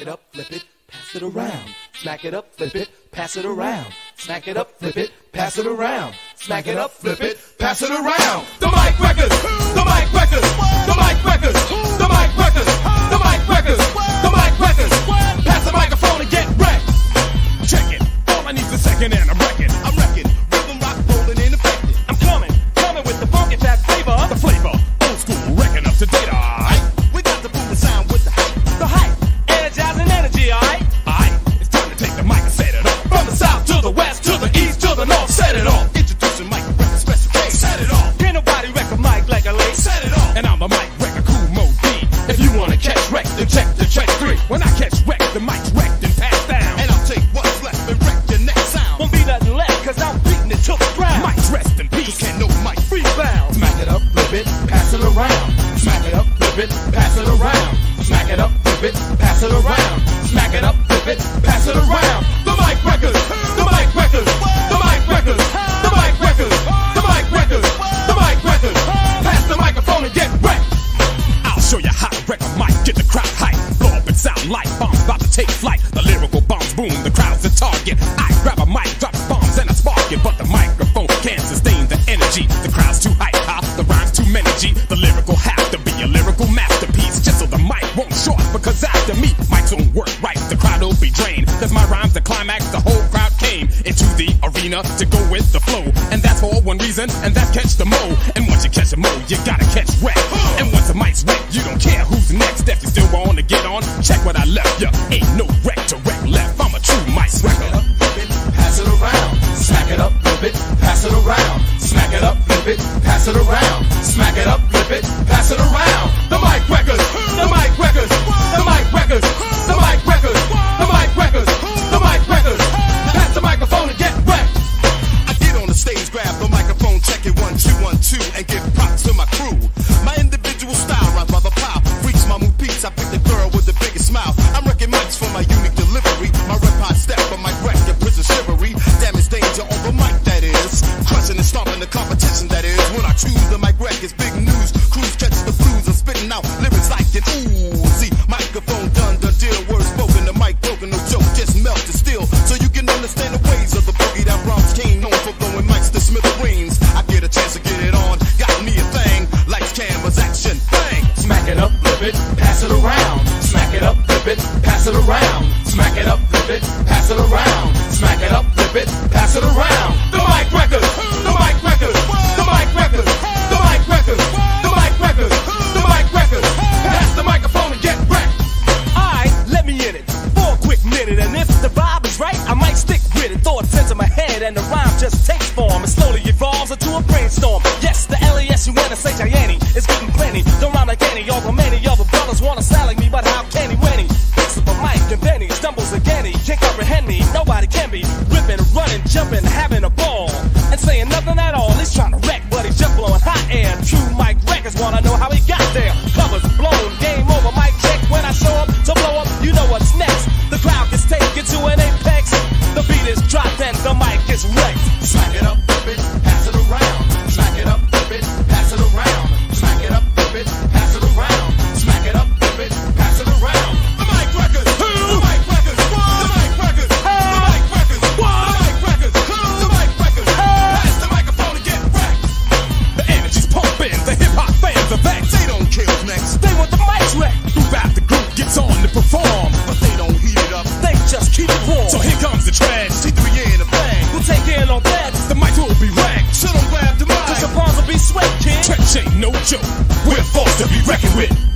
it up, flip it, pass it around. Smack it up, flip it, pass it around. Smack it up, flip it, pass it around. Smack it up, flip it, pass it around. To the ground. Mic's rest in peace. Can't no free. Rebound. Smack it up, flip it, pass it around. Smack it up, flip it, pass it around. Smack it up, flip it, pass it around. The lyrical have to be a lyrical masterpiece. Just so the mic won't short, because after me, mics won't work right. The crowd will be drained. Cause my rhyme's the climax, the whole crowd came into the arena to go with the flow. And that's for one reason, and that's catch the mo. And once you catch the mo, you gotta catch wreck. And once the mic's wreck, you don't care who's next. If you still wanna get on, check what I left ya. Ain't no wreck to wreck left. I'm a true mic wrecker. Smack it up, flip it, pass it around. Smack it up, flip it, pass it around. Smack it up, it, pass it around. Flip it, pass it around. Smack it up, flip it, pass it around. Smack it up, flip it, pass it around. Smack it up, flip it, pass it around. The mic wreckers, the mic wreckers, the mic wreckers, the mic wreckers, the mic wreckers, the mic wreckers. Pass the microphone and get wrecked. Alright, let me in it for a quick minute. And if the vibe is right, I might stick with it. Thoughts into my head and the rhyme just takes form and slowly evolves into a brainstorm. Yes, the L-E-S-U-N-S-H-I-N-E is getting plenty. Don't rhyme like any, although many other brothers wanna sound like me, but how can he when he picks up a mic and then he stumbles again? He can't comprehend me, nobody can be ripping, running, jumping, having a ball, and saying nothing at all. He's trying to wreck, but he's just blowing hot air. True mic wreckers wanna know how he got there. Covers blown, game over, mic check. When I show up to blow up, you know what's next. The crowd gets taken to an apex. The beat is dropped and the mic is wrecked. Smack it up, perform, but they don't heat it up. They just keep it warm. So here comes the trash, T3 in the bag. We'll take in all that. The mic will be racked. So don't grab the mic. Cause your palms will be sweat, kid. Trench ain't no joke. We're forced to be reckoned with.